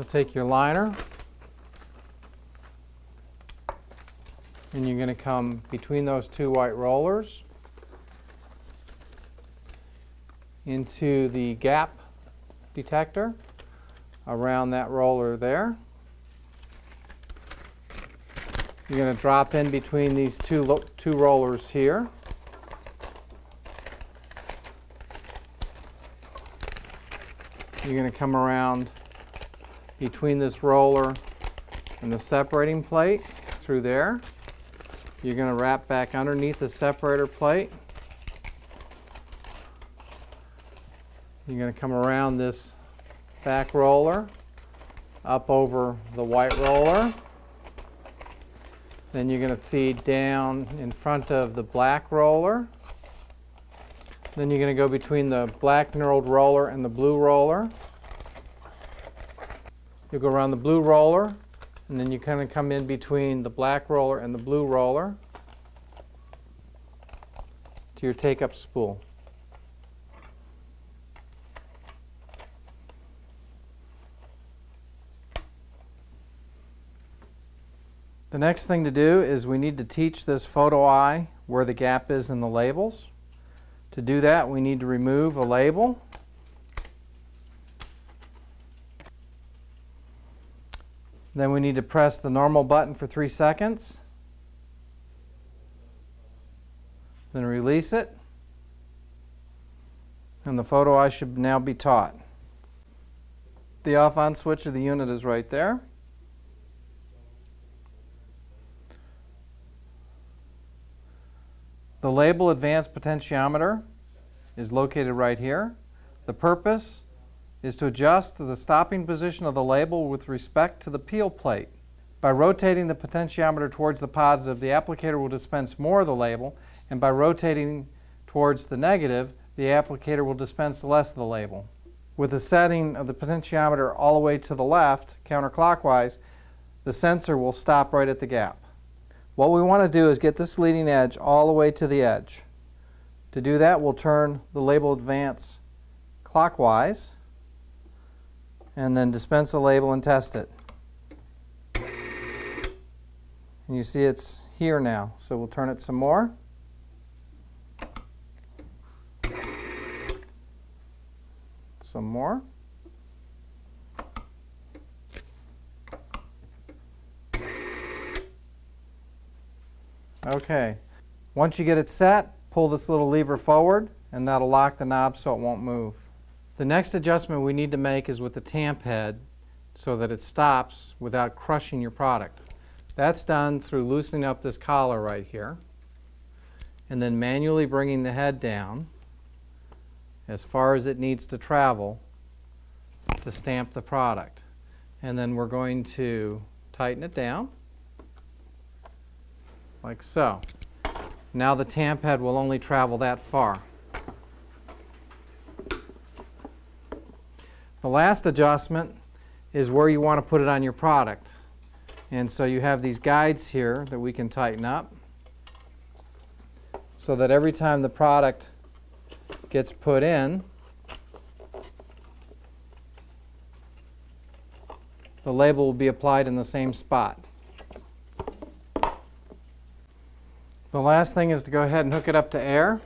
You'll take your liner and you're going to come between those two white rollers into the gap detector around that roller there. You're going to drop in between these two, two rollers here. You're going to come around between this roller and the separating plate through there. You're going to wrap back underneath the separator plate. You're going to come around this back roller up over the white roller. Then you're going to feed down in front of the black roller. Then you're going to go between the black knurled roller and the blue roller. You'll go around the blue roller, and then you kind of come in between the black roller and the blue roller to your take-up spool. The next thing to do is we need to teach this photo eye where the gap is in the labels. To do that, we need to remove a label Then we need to press the normal button for three seconds. Then release it. And the photo eye should now be taught. The off-on switch of the unit is right there. The label advanced potentiometer is located right here. The purpose is to adjust the stopping position of the label with respect to the peel plate. By rotating the potentiometer towards the positive, the applicator will dispense more of the label, and by rotating towards the negative, the applicator will dispense less of the label. With the setting of the potentiometer all the way to the left, counterclockwise, the sensor will stop right at the gap. What we want to do is get this leading edge all the way to the edge. To do that, we'll turn the label advance clockwise and then dispense the label and test it. And you see it's here now, so we'll turn it some more. Some more. Okay, once you get it set, pull this little lever forward and that'll lock the knob so it won't move. The next adjustment we need to make is with the tamp head so that it stops without crushing your product. That's done through loosening up this collar right here and then manually bringing the head down as far as it needs to travel to stamp the product. And then we're going to tighten it down like so. Now the tamp head will only travel that far. The last adjustment is where you want to put it on your product. And so you have these guides here that we can tighten up so that every time the product gets put in, the label will be applied in the same spot. The last thing is to go ahead and hook it up to air.